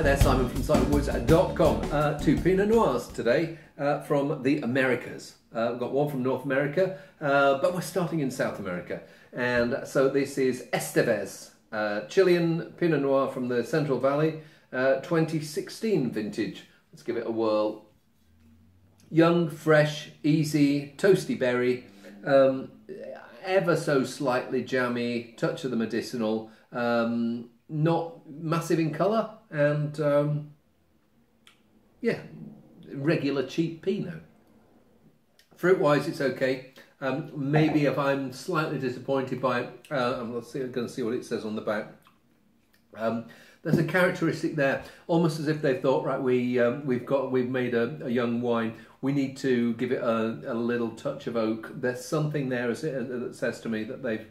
Hi there, Simon from simonwoods.com. Uh, two Pinot Noirs today uh, from the Americas. Uh, we've got one from North America, uh, but we're starting in South America. And so this is Estevez, uh, Chilean Pinot Noir from the Central Valley, uh, 2016 vintage. Let's give it a whirl. Young, fresh, easy, toasty berry, um, ever so slightly jammy, touch of the medicinal. Um, not massive in colour, and um, yeah, regular cheap Pinot. Fruit wise, it's okay. Um, maybe if I'm slightly disappointed by it, uh, I'm going to see what it says on the back. Um, there's a characteristic there, almost as if they thought, right, we um, we've got we've made a, a, young wine. We need to give it a, a little touch of oak. There's something there it, that says to me that they've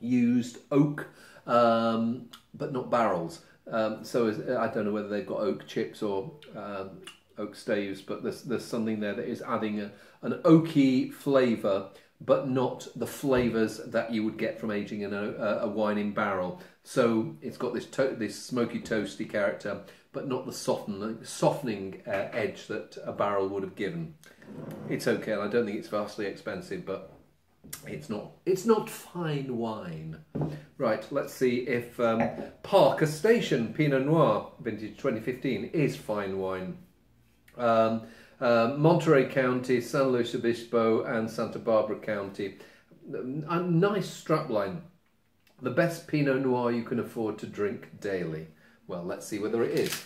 used oak um, but not barrels. Um, so I don't know whether they've got oak chips or um, oak staves, but there's, there's something there that is adding a, an oaky flavour, but not the flavours that you would get from aging in a, a wine in barrel. So it's got this this smoky, toasty character, but not the softening, softening uh, edge that a barrel would have given. It's okay, and I don't think it's vastly expensive, but it's not it's not fine wine. Right, let's see if um, Parker Station Pinot Noir vintage 2015 is fine wine. Um, uh, Monterey County, San Luis Obispo and Santa Barbara County. A nice strapline. The best Pinot Noir you can afford to drink daily. Well, let's see whether it is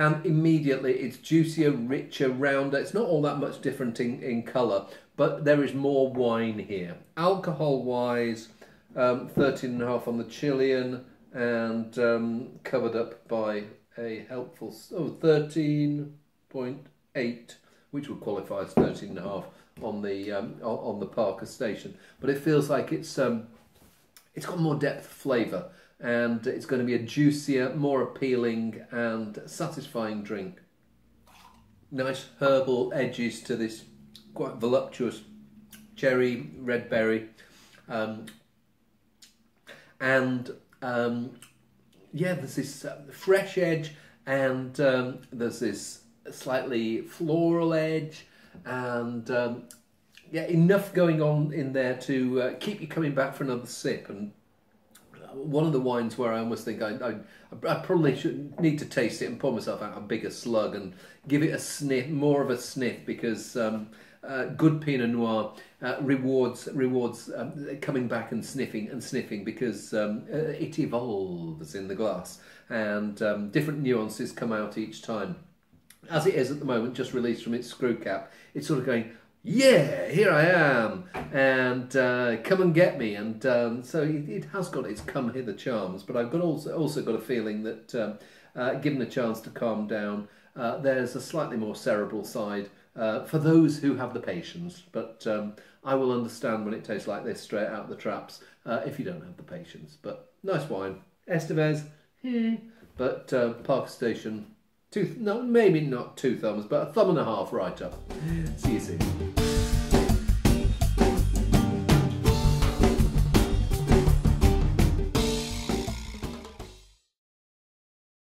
and immediately it's juicier, richer, rounder. It's not all that much different in, in colour, but there is more wine here. Alcohol-wise, um, 13.5 on the Chilean and um, covered up by a helpful, oh, 13.8, which would qualify as 13.5 on the um, on the Parker station. But it feels like it's um, it's got more depth flavour and it's going to be a juicier, more appealing and satisfying drink. Nice herbal edges to this quite voluptuous cherry, red berry, um, and um, yeah, there's this uh, fresh edge and um, there's this slightly floral edge and um, yeah, enough going on in there to uh, keep you coming back for another sip and one of the wines where I almost think I, I, I probably should need to taste it and pour myself out a bigger slug and give it a sniff, more of a sniff, because um, uh, good Pinot Noir uh, rewards rewards um, coming back and sniffing and sniffing because um, uh, it evolves in the glass and um, different nuances come out each time. As it is at the moment, just released from its screw cap, it's sort of going yeah, here I am, and uh, come and get me. And um, so it, it, has got its come hither charms, but I've got also also got a feeling that um, uh, given a chance to calm down, uh, there's a slightly more cerebral side uh, for those who have the patience. But um, I will understand when it tastes like this straight out the traps uh, if you don't have the patience. But nice wine, Estevez, hmm. but uh, Parker Station. Two, no, maybe not two thumbs, but a thumb and a half right up. See you soon.